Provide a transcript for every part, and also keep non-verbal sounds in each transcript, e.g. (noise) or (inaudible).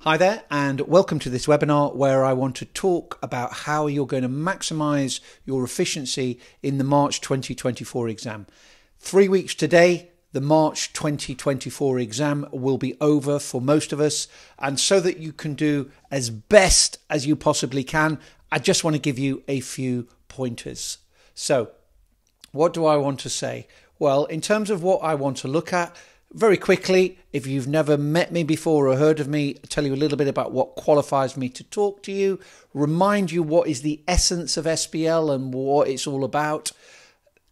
Hi there, and welcome to this webinar where I want to talk about how you're going to maximize your efficiency in the March 2024 exam. Three weeks today, the March 2024 exam will be over for most of us, and so that you can do as best as you possibly can, I just want to give you a few pointers. So, what do I want to say? Well, in terms of what I want to look at, very quickly, if you've never met me before or heard of me, I'll tell you a little bit about what qualifies me to talk to you, remind you what is the essence of SBL and what it's all about.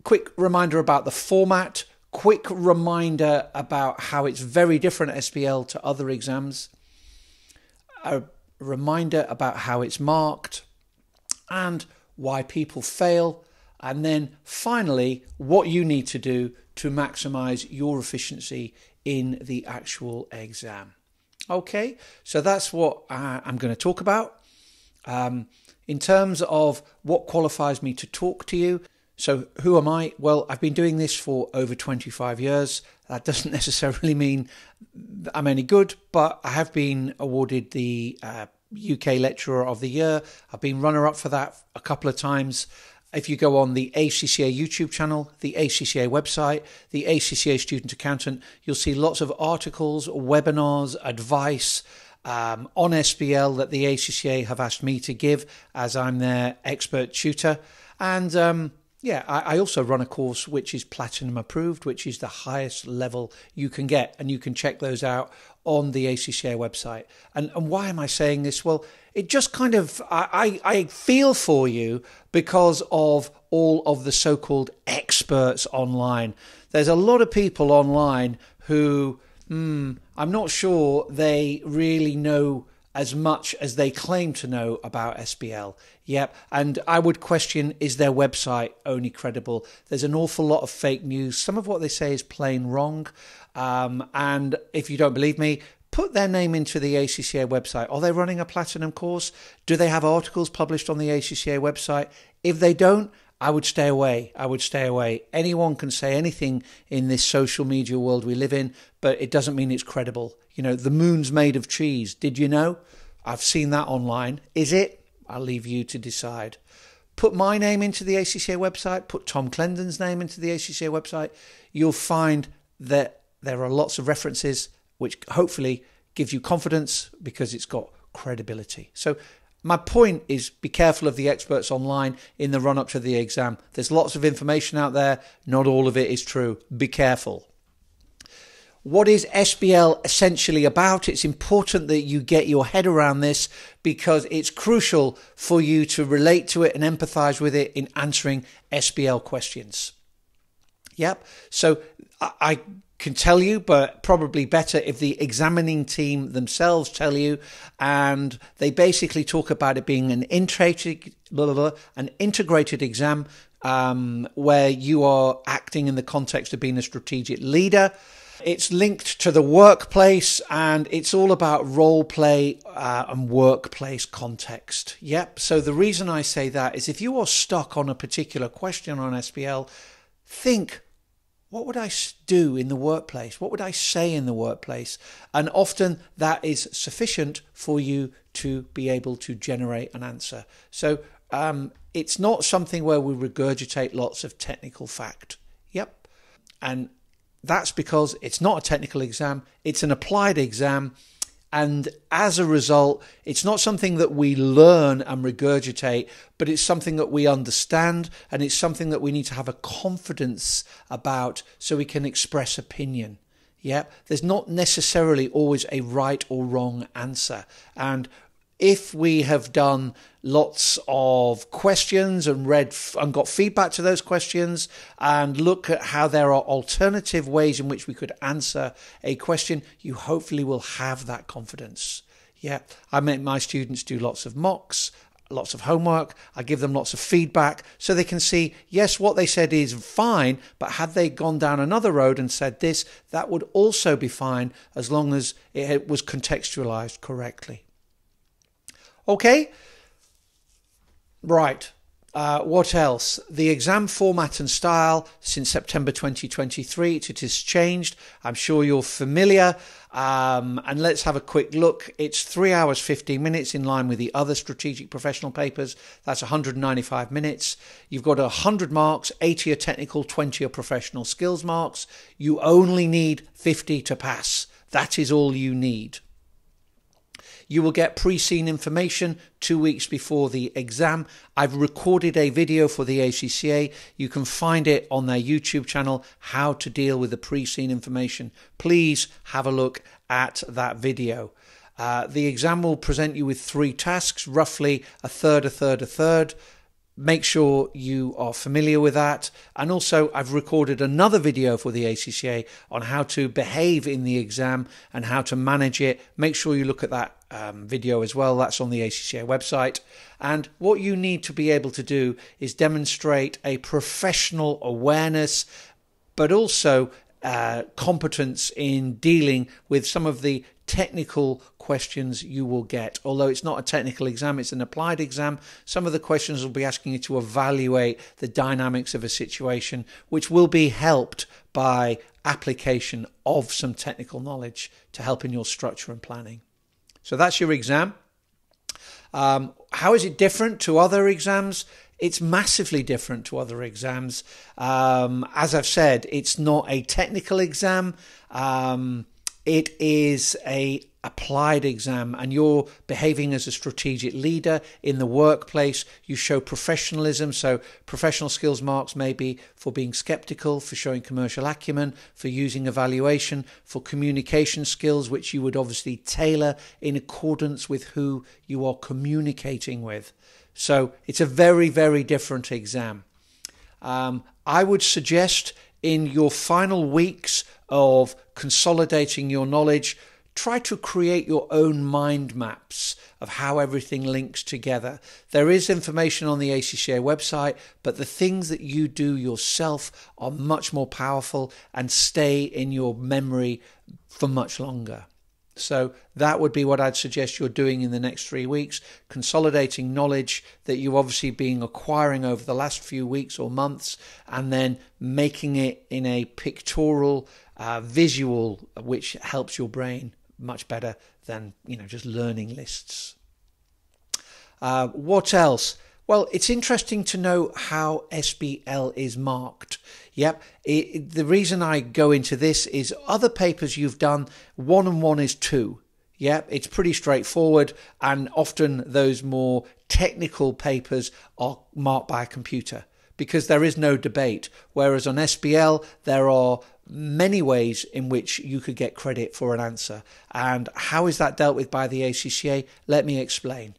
Quick reminder about the format, quick reminder about how it's very different SBL to other exams, a reminder about how it's marked, and why people fail, and then finally, what you need to do to maximize your efficiency in the actual exam. Okay, so that's what I'm going to talk about. Um, in terms of what qualifies me to talk to you, so who am I? Well, I've been doing this for over 25 years. That doesn't (laughs) necessarily mean I'm any good, but I have been awarded the uh, UK Lecturer of the Year. I've been runner up for that a couple of times. If you go on the ACCA YouTube channel, the ACCA website, the ACCA Student Accountant, you'll see lots of articles, webinars, advice um, on SBL that the ACCA have asked me to give as I'm their expert tutor. And um, yeah, I, also run a course which is platinum approved, which is the highest level you can get, and you can check those out on the ACCA website. And, and why am I saying this? Well, it just kind of, I, I, feel for you because of all of the so called experts online. There's a lot of people online who, hmm, I'm not sure they really know as much as they claim to know about SBL. Yep, and I would question is their website only credible? There's an awful lot of fake news. Some of what they say is plain wrong. Um, and if you don't believe me, put their name into the ACCA website. Are they running a platinum course? Do they have articles published on the ACCA website? If they don't, I would stay away. I would stay away. Anyone can say anything in this social media world we live in, but it doesn't mean it's credible. You know, the moon's made of cheese. Did you know? I've seen that online. Is it? I'll leave you to decide. Put my name into the ACCA website, put Tom Clendon's name into the ACCA website. You'll find that there are lots of references which hopefully gives you confidence because it's got credibility. So my point is be careful of the experts online in the run up to the exam. There's lots of information out there, not all of it is true. Be careful. What is SBL essentially about? It's important that you get your head around this because it's crucial for you to relate to it and empathize with it in answering SBL questions. Yep. So I can tell you, but probably better if the examining team themselves tell you. And they basically talk about it being an integrated, blah, blah, blah, an integrated exam um, where you are acting in the context of being a strategic leader. It's linked to the workplace and it's all about role play uh, and workplace context. Yep. So the reason I say that is if you are stuck on a particular question on SBL, think what would I do in the workplace? What would I say in the workplace? And often that is sufficient for you to be able to generate an answer. So um, it's not something where we regurgitate lots of technical fact. Yep. And that's because it's not a technical exam, it's an applied exam. And as a result, it's not something that we learn and regurgitate, but it's something that we understand and it's something that we need to have a confidence about so we can express opinion. Yeah, there's not necessarily always a right or wrong answer. And if we have done lots of questions and read and got feedback to those questions and look at how there are alternative ways in which we could answer a question, you hopefully will have that confidence. Yeah, I make my students do lots of mocks, lots of homework. I give them lots of feedback so they can see, yes, what they said is fine, but had they gone down another road and said this, that would also be fine as long as it was contextualized correctly. Okay? Right. Uh, what else? The exam format and style since September 2023, it has changed. I'm sure you're familiar. Um, and let's have a quick look. It's three hours, 15 minutes in line with the other strategic professional papers. That's 195 minutes. You've got 100 marks, 80 are technical, 20 are professional skills marks. You only need 50 to pass. That is all you need. You will get pre seen information two weeks before the exam. I've recorded a video for the ACCA. You can find it on their YouTube channel, How to Deal with the Pre Seen Information. Please have a look at that video. Uh, the exam will present you with three tasks, roughly a third, a third, a third make sure you are familiar with that. And also, I've recorded another video for the ACCA on how to behave in the exam and how to manage it. Make sure you look at that um, video as well. That's on the ACCA website. And what you need to be able to do is demonstrate a professional awareness, but also uh, competence in dealing with some of the technical questions you will get. Although it's not a technical exam, it's an applied exam. Some of the questions will be asking you to evaluate the dynamics of a situation, which will be helped by application of some technical knowledge to help in your structure and planning. So that's your exam. Um, how is it different to other exams? It's massively different to other exams. Um, as I've said, it's not a technical exam. Um, it is a applied exam and you're behaving as a strategic leader in the workplace. You show professionalism so professional skills marks maybe for being skeptical for showing commercial acumen for using evaluation for communication skills which you would obviously tailor in accordance with who you are communicating with. So it's a very very different exam. Um, i would suggest in your final weeks of consolidating your knowledge, try to create your own mind maps of how everything links together. There is information on the ACCA website, but the things that you do yourself are much more powerful and stay in your memory for much longer. So that would be what I'd suggest you're doing in the next three weeks, consolidating knowledge that you've obviously been acquiring over the last few weeks or months, and then making it in a pictorial, uh, visual, which helps your brain much better than you know just learning lists. Uh, what else? Well, it's interesting to know how SBL is marked. Yep, it, the reason I go into this is other papers you've done, one and one is two. Yep, it's pretty straightforward, and often those more technical papers are marked by a computer because there is no debate. Whereas on SBL, there are many ways in which you could get credit for an answer. And how is that dealt with by the ACCA? Let me explain.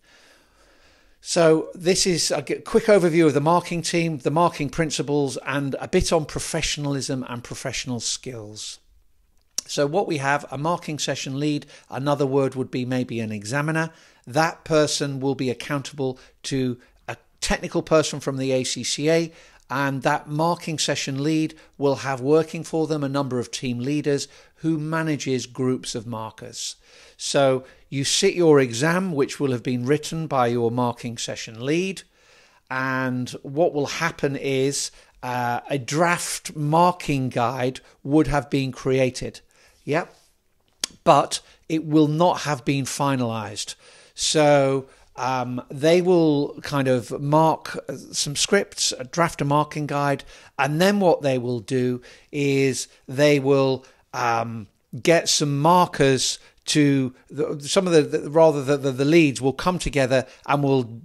So, this is a quick overview of the marking team, the marking principles, and a bit on professionalism and professional skills. So, what we have a marking session lead, another word would be maybe an examiner. That person will be accountable to a technical person from the ACCA, and that marking session lead will have working for them a number of team leaders who manages groups of markers. So you sit your exam, which will have been written by your marking session lead, and what will happen is uh, a draft marking guide would have been created. Yep. But it will not have been finalized. So um, they will kind of mark some scripts, draft a marking guide, and then what they will do is they will um, get some markers to some of the, the rather the, the, the, leads will come together and will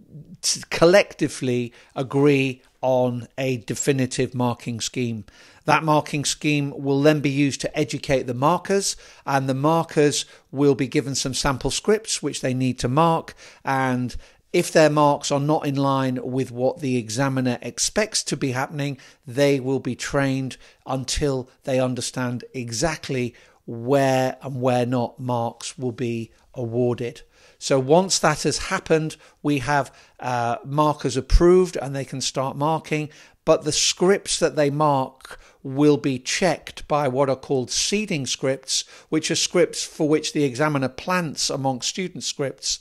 collectively agree on a definitive marking scheme. That marking scheme will then be used to educate the markers, and the markers will be given some sample scripts which they need to mark. And if their marks are not in line with what the examiner expects to be happening, they will be trained until they understand exactly where and where not marks will be awarded. So once that has happened, we have uh, markers approved and they can start marking. But the scripts that they mark will be checked by what are called seeding scripts, which are scripts for which the examiner plants among student scripts.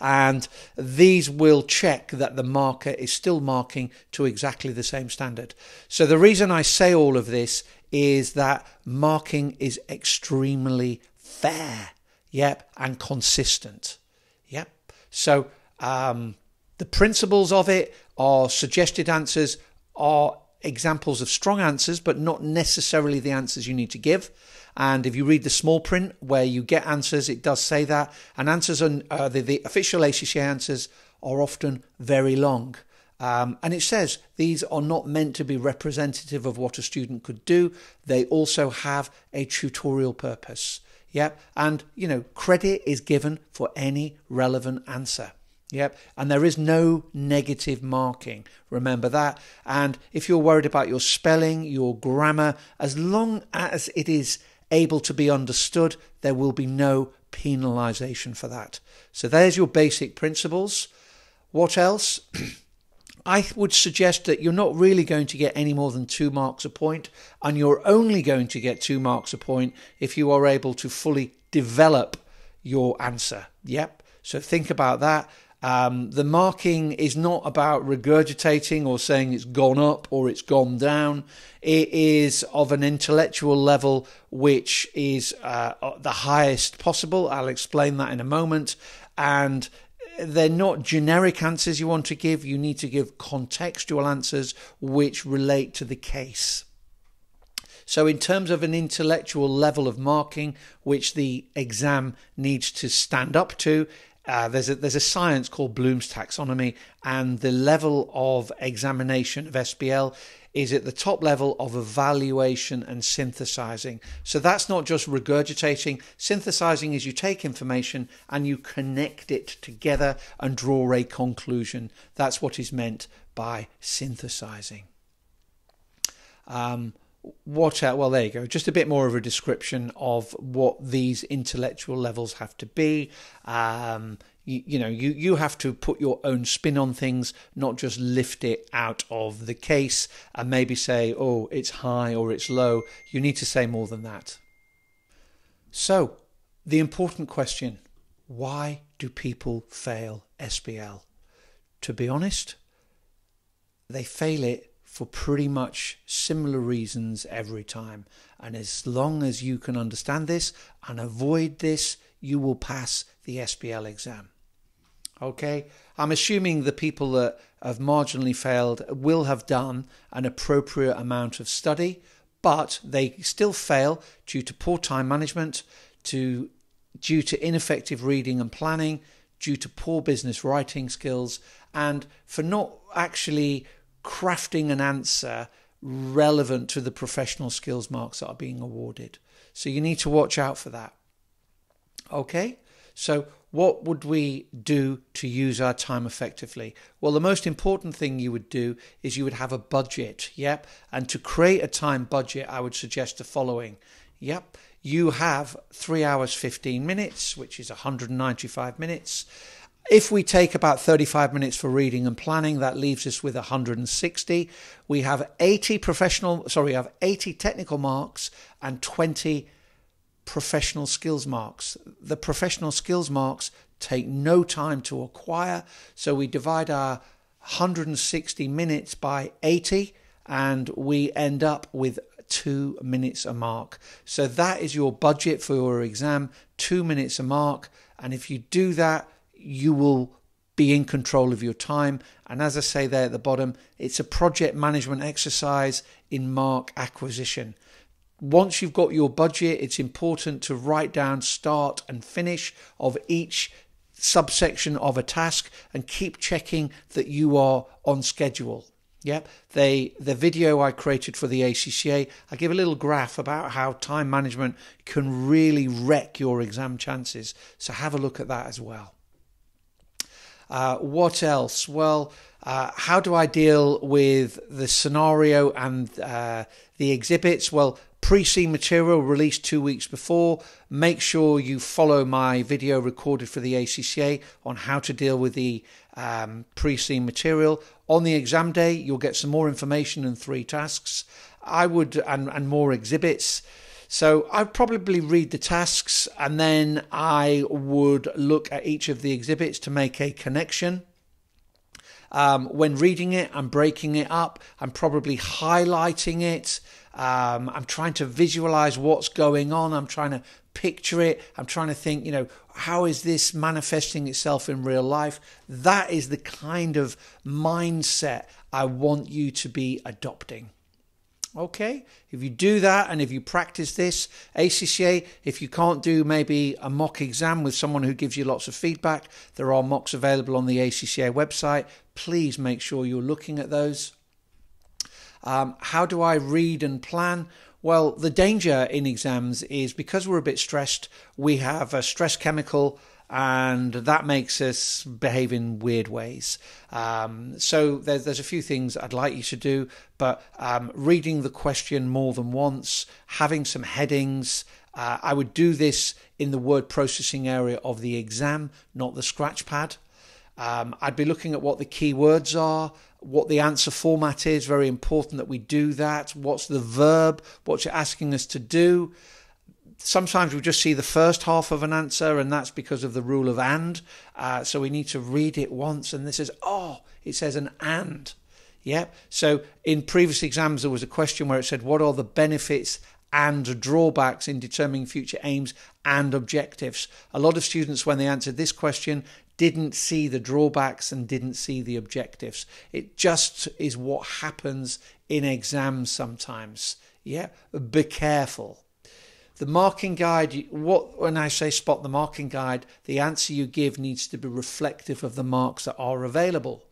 and these will check that the marker is still marking to exactly the same standard. So the reason I say all of this is that marking is extremely fair, yep, and consistent, yep. So um, the principles of it are suggested answers are examples of strong answers, but not necessarily the answers you need to give. And if you read the small print where you get answers, it does say that. And answers on uh, the, the official ACCA answers are often very long. Um, and it says these are not meant to be representative of what a student could do. They also have a tutorial purpose. Yep. And, you know, credit is given for any relevant answer. Yep. And there is no negative marking. Remember that. And if you're worried about your spelling, your grammar, as long as it is able to be understood, there will be no penalization for that. So there's your basic principles. What else? (clears throat) I would suggest that you're not really going to get any more than two marks a point, and you're only going to get two marks a point if you are able to fully develop your answer. Yep. So think about that. Um, the marking is not about regurgitating or saying it's gone up or it's gone down. It is of an intellectual level which is uh, the highest possible. I'll explain that in a moment. And they're not generic answers you want to give. You need to give contextual answers which relate to the case. So, in terms of an intellectual level of marking, which the exam needs to stand up to, uh, there's a there's a science called Bloom's taxonomy, and the level of examination of SBL is at the top level of evaluation and synthesizing. So that's not just regurgitating. Synthesizing is you take information and you connect it together and draw a conclusion. That's what is meant by synthesizing. Um, what uh, well there you go just a bit more of a description of what these intellectual levels have to be um, you, you know you you have to put your own spin on things not just lift it out of the case and maybe say oh it's high or it's low you need to say more than that so the important question why do people fail SBL to be honest they fail it for pretty much similar reasons every time. And as long as you can understand this and avoid this, you will pass the SBL exam. Okay, I'm assuming the people that have marginally failed will have done an appropriate amount of study, but they still fail due to poor time management, to due to ineffective reading and planning, due to poor business writing skills, and for not actually crafting an answer relevant to the professional skills marks that are being awarded. So you need to watch out for that. Okay, so what would we do to use our time effectively? Well, the most important thing you would do is you would have a budget. Yep. And to create a time budget, I would suggest the following. Yep. You have three hours, 15 minutes, which is 195 minutes. If we take about 35 minutes for reading and planning, that leaves us with 160. We have 80 professional, sorry, we have 80 technical marks and 20 professional skills marks. The professional skills marks take no time to acquire, so we divide our 160 minutes by 80 and we end up with two minutes a mark. So that is your budget for your exam, two minutes a mark. And if you do that, you will be in control of your time. And as I say there at the bottom, it's a project management exercise in mark acquisition. Once you've got your budget, it's important to write down start and finish of each subsection of a task and keep checking that you are on schedule. Yep, they the video I created for the ACCA, I give a little graph about how time management can really wreck your exam chances. So have a look at that as well. Uh, what else? Well, uh, how do I deal with the scenario and uh, the exhibits? Well, pre-seen material released two weeks before. Make sure you follow my video recorded for the ACCA on how to deal with the um, pre-seen material. On the exam day, you'll get some more information and three tasks. I would and, and more exhibits. So I'd probably read the tasks and then I would look at each of the exhibits to make a connection. Um, when reading it, I'm breaking it up. I'm probably highlighting it. Um, I'm trying to visualize what's going on. I'm trying to picture it. I'm trying to think, you know, how is this manifesting itself in real life? That is the kind of mindset I want you to be adopting. Okay, if you do that and if you practice this, ACCA, if you can't do maybe a mock exam with someone who gives you lots of feedback, there are mocks available on the ACCA website. Please make sure you're looking at those. Um, how do I read and plan? Well, the danger in exams is because we're a bit stressed, we have a stress chemical and that makes us behave in weird ways. Um, so there's, there's a few things I'd like you to do, but um, reading the question more than once, having some headings. Uh, I would do this in the word processing area of the exam, not the scratch pad. Um, I'd be looking at what the key words are, what the answer format is. Very important that we do that. What's the verb? What you're asking us to do. Sometimes we just see the first half of an answer, and that's because of the rule of and. Uh, so we need to read it once, and this is, oh, it says an and. Yep. So in previous exams, there was a question where it said, What are the benefits and drawbacks in determining future aims and objectives. A lot of students, when they answered this question, didn't see the drawbacks and didn't see the objectives. It just is what happens in exams sometimes. Yeah, be careful. The marking guide, what when I say spot the marking guide, the answer you give needs to be reflective of the marks that are available.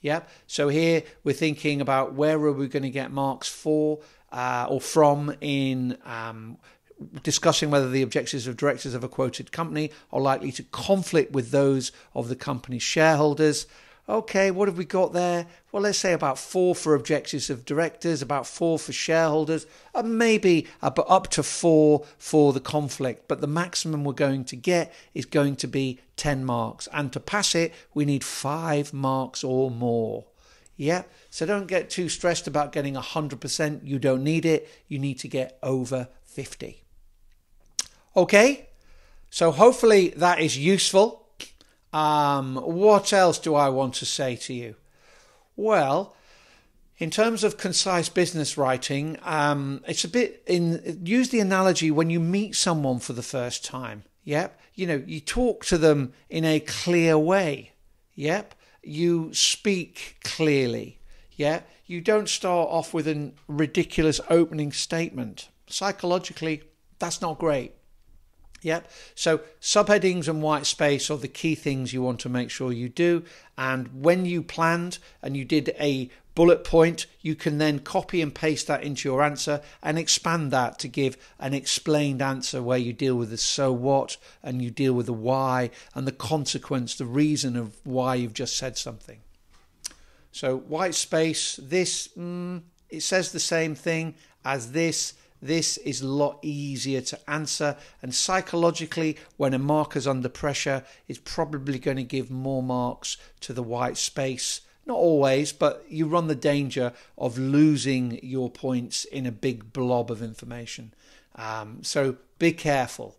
Yeah. So here we're thinking about where are we going to get marks for uh, or from in um, discussing whether the objectives of directors of a quoted company are likely to conflict with those of the company's shareholders. Okay, what have we got there? Well, let's say about four for objectives of directors, about four for shareholders, and maybe up to four for the conflict. But the maximum we're going to get is going to be 10 marks. And to pass it, we need five marks or more. Yeah, so don't get too stressed about getting 100%. You don't need it. You need to get over 50. Okay, so hopefully that is useful. Um, what else do I want to say to you? Well, in terms of concise business writing, um, it's a bit in use the analogy when you meet someone for the first time. Yep, you know you talk to them in a clear way. Yep, you speak clearly. Yeah, you don't start off with a ridiculous opening statement. Psychologically, that's not great. Yep. So subheadings and white space are the key things you want to make sure you do. And when you planned and you did a bullet point, you can then copy and paste that into your answer and expand that to give an explained answer where you deal with the so what and you deal with the why and the consequence, the reason of why you've just said something. So white space, this, mm, it says the same thing as this this is a lot easier to answer, and psychologically, when a marker's under pressure, it's probably going to give more marks to the white space. Not always, but you run the danger of losing your points in a big blob of information. Um, so be careful.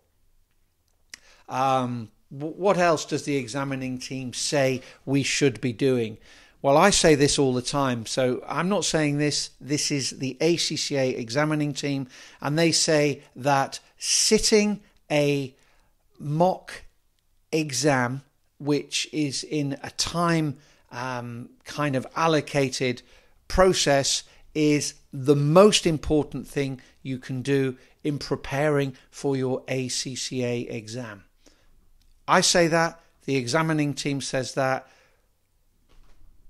Um, what else does the examining team say we should be doing? Well, I say this all the time, so I'm not saying this. This is the ACCA examining team, and they say that sitting a mock exam, which is in a time um, kind of allocated process, is the most important thing you can do in preparing for your ACCA exam. I say that, the examining team says that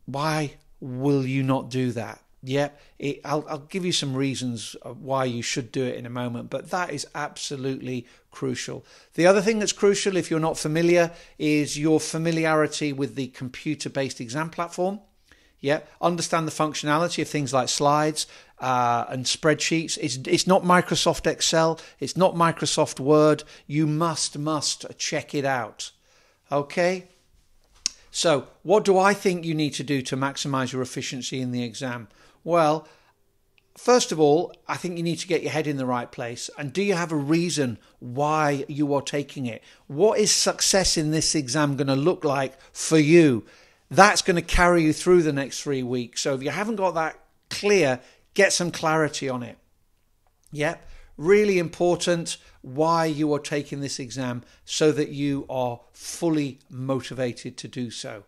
why will you not do that? Yeah, it, I'll, I'll give you some reasons why you should do it in a moment, but that is absolutely crucial. The other thing that's crucial, if you're not familiar, is your familiarity with the computer based exam platform. Yeah, understand the functionality of things like slides uh, and spreadsheets. It's, it's not Microsoft Excel, it's not Microsoft Word. You must, must check it out. Okay? So, what do I think you need to do to maximize your efficiency in the exam? Well, first of all, I think you need to get your head in the right place. And do you have a reason why you are taking it? What is success in this exam going to look like for you? That's going to carry you through the next three weeks. So if you haven't got that clear, get some clarity on it. Yep, really important why you are taking this exam so that you are fully motivated to do so.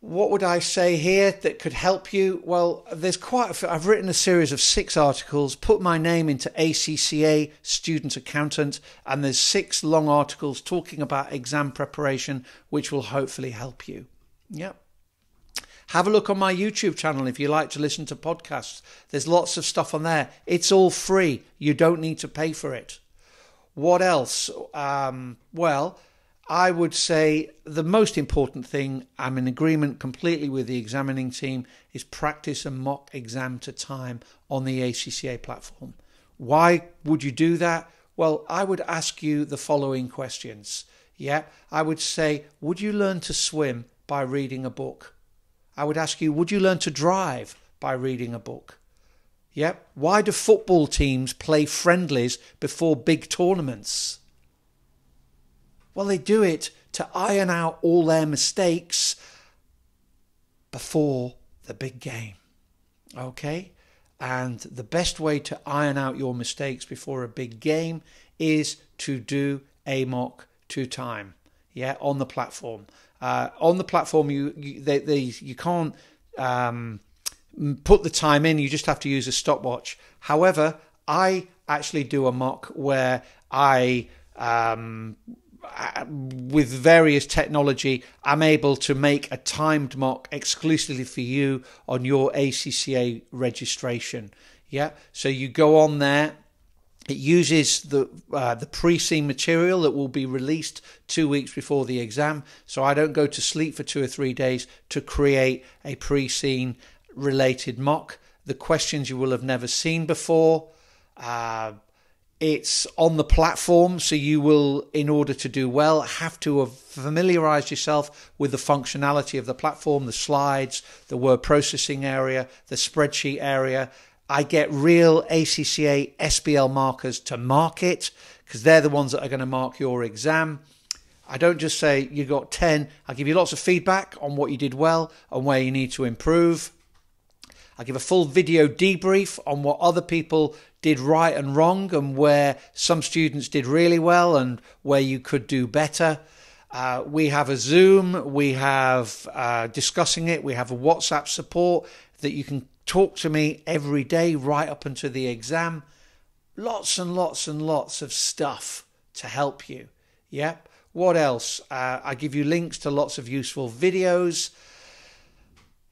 What would I say here that could help you? Well, there's quite a few. I've written a series of six articles, put my name into ACCA student accountant, and there's six long articles talking about exam preparation, which will hopefully help you. Yep. Have a look on my YouTube channel if you like to listen to podcasts. There's lots of stuff on there. It's all free. You don't need to pay for it. What else? Um, well, I would say the most important thing, I'm in agreement completely with the examining team, is practice a mock exam to time on the ACCA platform. Why would you do that? Well, I would ask you the following questions. Yeah, I would say, would you learn to swim by reading a book? I would ask you, would you learn to drive by reading a book? Yep. Why do football teams play friendlies before big tournaments? Well, they do it to iron out all their mistakes before the big game. Okay? And the best way to iron out your mistakes before a big game is to do a mock to time. Yeah, on the platform. Uh, on the platform, you you, they, they, you can't um, put the time in. You just have to use a stopwatch. However, I actually do a mock where I um, with various technology, I'm able to make a timed mock exclusively for you on your ACCA registration. Yeah, so you go on there. It uses the uh, the pre-seen material that will be released two weeks before the exam, so I don't go to sleep for two or three days to create a pre-seen related mock. The questions you will have never seen before. Uh, it's on the platform, so you will, in order to do well, have to have familiarized yourself with the functionality of the platform, the slides, the word processing area, the spreadsheet area. I get real ACCA SBL markers to mark it because they're the ones that are going to mark your exam. I don't just say you got 10, I give you lots of feedback on what you did well and where you need to improve. I give a full video debrief on what other people did right and wrong and where some students did really well and where you could do better. Uh, we have a Zoom, we have uh, discussing it, we have a WhatsApp support that you can talk to me every day right up until the exam. Lots and lots and lots of stuff to help you. Yep. What else? Uh, I give you links to lots of useful videos.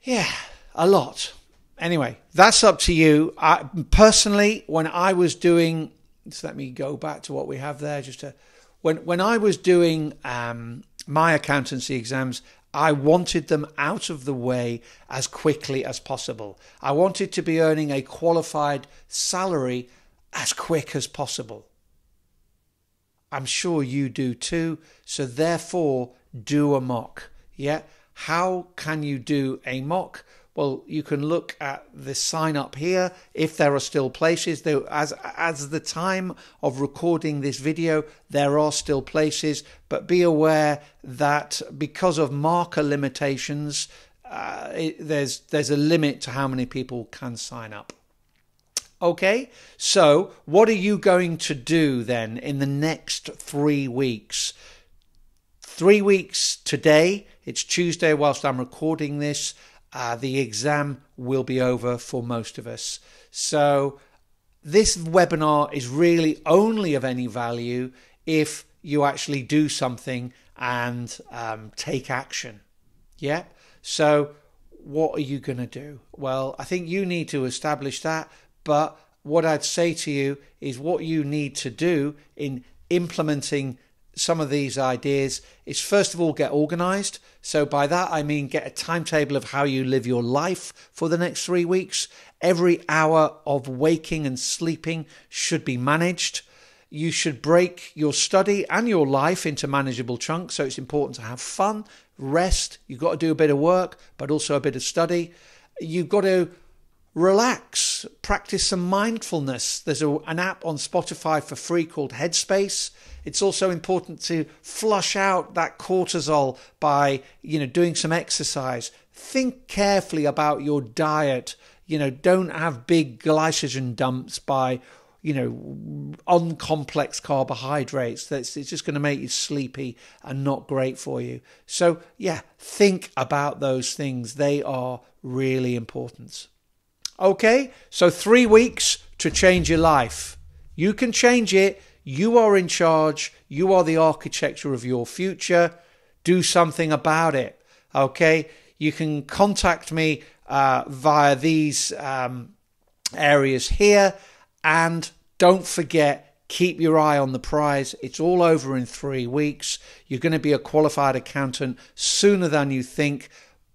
Yeah, a lot. Anyway, that's up to you. I, personally, when I was doing, just let me go back to what we have there. Just to, when when I was doing um, my accountancy exams, I wanted them out of the way as quickly as possible. I wanted to be earning a qualified salary as quick as possible. I'm sure you do too. So therefore, do a mock. Yeah. How can you do a mock? Well, you can look at the sign up here if there are still places. Though, as as the time of recording this video, there are still places, but be aware that because of marker limitations, uh, it, there's there's a limit to how many people can sign up. Okay, so what are you going to do then in the next three weeks? Three weeks today. It's Tuesday whilst I'm recording this uh, the exam will be over for most of us. So, this webinar is really only of any value if you actually do something and um, take action. Yeah? So, what are you going to do? Well, I think you need to establish that. But what I'd say to you is what you need to do in implementing some of these ideas is first of all get organized. So, by that I mean get a timetable of how you live your life for the next three weeks. Every hour of waking and sleeping should be managed. You should break your study and your life into manageable chunks. So, it's important to have fun, rest. You've got to do a bit of work, but also a bit of study. You've got to relax, practice some mindfulness. There's a, an app on Spotify for free called Headspace. It's also important to flush out that cortisol by, you know, doing some exercise. Think carefully about your diet. You know, don't have big glycogen dumps by you know, uncomplex carbohydrates. That's it's just going to make you sleepy and not great for you. So yeah, think about those things. They are really important. Okay, so three weeks to change your life. You can change it. You are in charge. You are the architecture of your future. Do something about it. Okay, you can contact me uh, via these um, areas here. And don't forget, keep your eye on the prize. It's all over in three weeks. You're going to be a qualified accountant sooner than you think,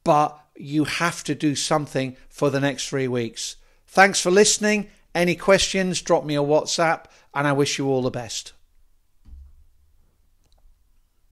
but you have to do something for the next three weeks. Thanks for listening. Any questions, drop me a WhatsApp, and I wish you all the best.